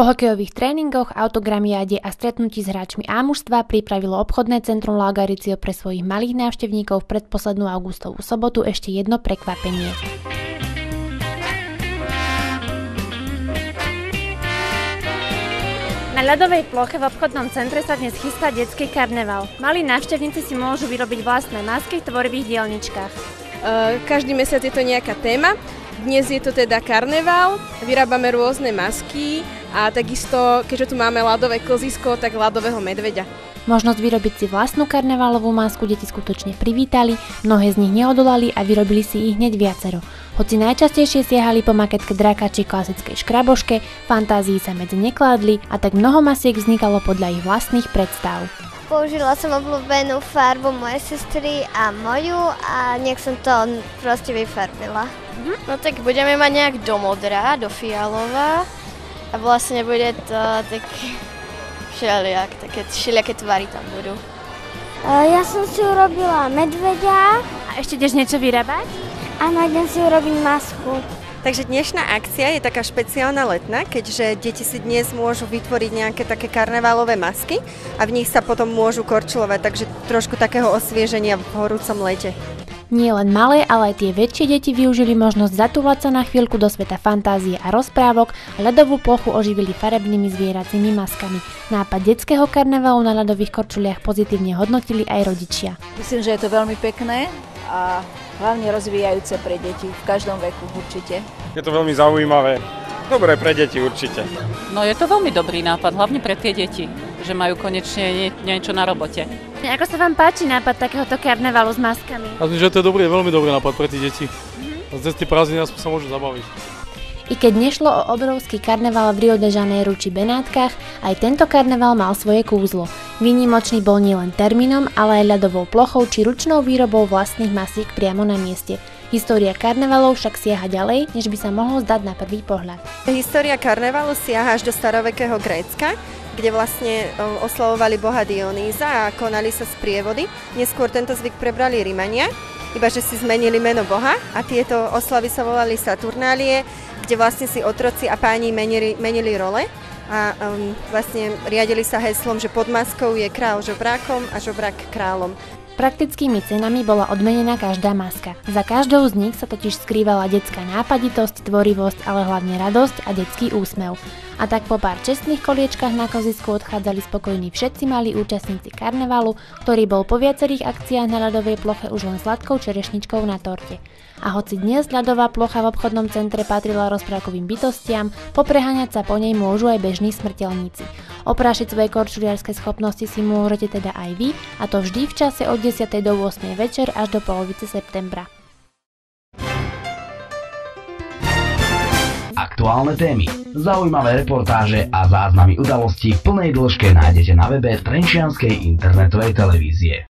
Po hokejových tréningoch, autogramiáde a stretnutí s hráčmi A mužstva pripravilo obchodné centrum Lagaricio pre svojich malých návštevníkov v predposlednú augustovú sobotu ešte jedno prekvapenie. Na ľadovej ploche v obchodnom centre sa dnes chystá detský karneval. Malí návštevníci si môžu vyrobiť vlastné masky v tvorivých dielničkách. Každý mesiac je to nejaká téma. Dnes je to teda karneval, vyrábame rôzne masky, a takisto, keďže tu máme ľadové kozisko, tak ľadového medveďa. Možnosť vyrobiť si vlastnú karnevalovú masku deti skutočne privítali, mnohé z nich neodolali a vyrobili si ich hneď viacero. Hoci najčastejšie siahali po maketke draka či klasickej škraboške, fantázii sa medzi nekládli a tak mnoho masiek vznikalo podľa ich vlastných predstav. Použila som obľúbenú farbu mojej sestry a moju a nech som to proste vyfarbila. Mhm. No tak budeme mať nejak do modrá, do fialová a vlastne bude to tak všelijak, také všelijaké tvary tam budú. Ja som si urobila medveďa. A ešte ideš niečo vyrábať? Áno, idem si urobiť masku. Takže dnešná akcia je taká špeciálna letná, keďže deti si dnes môžu vytvoriť nejaké také karnevalové masky a v nich sa potom môžu korčulovať, takže trošku takého osvieženia v horúcom lete. Nie len malé, ale aj tie väčšie deti využili možnosť zatúvať sa na chvíľku do sveta fantázie a rozprávok ľadovú plochu oživili farebnými zvieracími maskami. Nápad detského karnevalu na ľadových korčuliach pozitívne hodnotili aj rodičia. Myslím, že je to veľmi pekné a hlavne rozvíjajúce pre deti v každom veku určite. Je to veľmi zaujímavé. Dobre pre deti určite. No je to veľmi dobrý nápad, hlavne pre tie deti, že majú konečne nie, niečo na robote. Ako sa vám páči nápad takéhoto karnevalu s maskami? Myslím, že to je dobrý, veľmi dobrý nápad pre tie deti. Mm-hmm. Z tie prázdniny sa môžu zabaviť. I keď nešlo o obrovský karneval v Rio de Janeiro či Benátkach, aj tento karneval mal svoje kúzlo. Výnimočný bol nielen termínom, ale aj ľadovou plochou či ručnou výrobou vlastných masík priamo na mieste. História karnevalov však siaha ďalej, než by sa mohlo zdať na prvý pohľad. História karnevalu siaha až do starovekého Grécka, kde vlastne oslavovali boha Dionýza a konali sa sprievody. Neskôr tento zvyk prebrali Rimania, iba že si zmenili meno boha a tieto oslavy sa volali Saturnálie, kde vlastne si otroci a páni menili, menili role a um, vlastne riadili sa heslom, že pod maskou je král žobrákom a žobrák kráľom. Praktickými cenami bola odmenená každá maska. Za každou z nich sa totiž skrývala detská nápaditosť, tvorivosť, ale hlavne radosť a detský úsmev. A tak po pár čestných koliečkách na kozisku odchádzali spokojní všetci mali účastníci karnevalu, ktorý bol po viacerých akciách na ľadovej ploche už len sladkou čerešničkou na torte. A hoci dnes ľadová plocha v obchodnom centre patrila rozprávkovým bytostiam, popreháňať sa po nej môžu aj bežní smrteľníci. Oprášiť svoje korčuliarske schopnosti si môžete teda aj vy, a to vždy v čase od 10. do 8. večer až do polovice septembra. Aktuálne témy, zaujímavé reportáže a záznamy udalostí v plnej dĺžke nájdete na webe Trenčianskej internetovej televízie.